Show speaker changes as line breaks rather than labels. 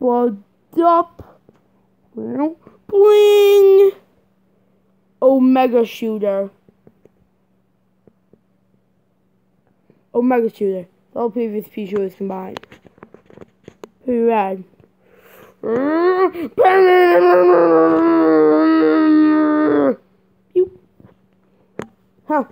What's up? Bling! Omega Shooter. Omega Shooter. All previous P shooters combined. Pretty rad. Huh.